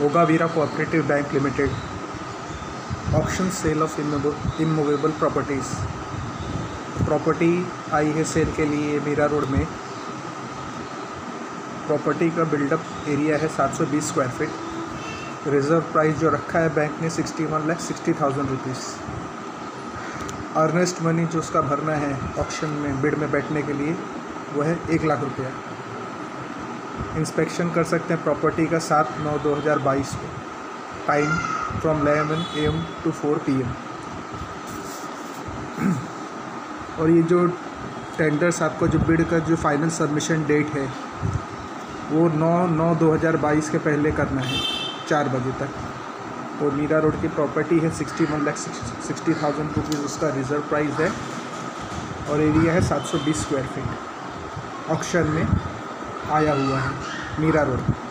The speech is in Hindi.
Mogaveera cooperative bank limited auction sale of immovable properties property आई है सेल के लिए मीरा रोड में. प्रॉपर्टी का बिल्डअप एरिया है 720 स्क्वायर फीट रिज़र्व प्राइस जो रखा है बैंक ने sixty one lakh sixty thousand rupees earnest money जो उसका भरना है ऑप्शन में बिड में बैठने के लिए वह है एक लाख रुपया. इंस्पेक्शन कर सकते हैं प्रॉपर्टी का सात नौ दो हज़ार बाईस को। Time from eleven A M to four P M. और ये जो टेंडर्स आपको जो बिड का जो फाइनल सबमिशन डेट है, वो नौ नौ दो हज़ार बाईस के पहले करना है, चार बजे तक। तो मीरा रोड की प्रॉपर्टी है sixty one lakh sixty thousand rupees उसका रिज़र्व प्राइस है। और एरिया है सात सौ बीस स्क्वायर फीट ऑक्शन में आया हुआ है मीरा रोड।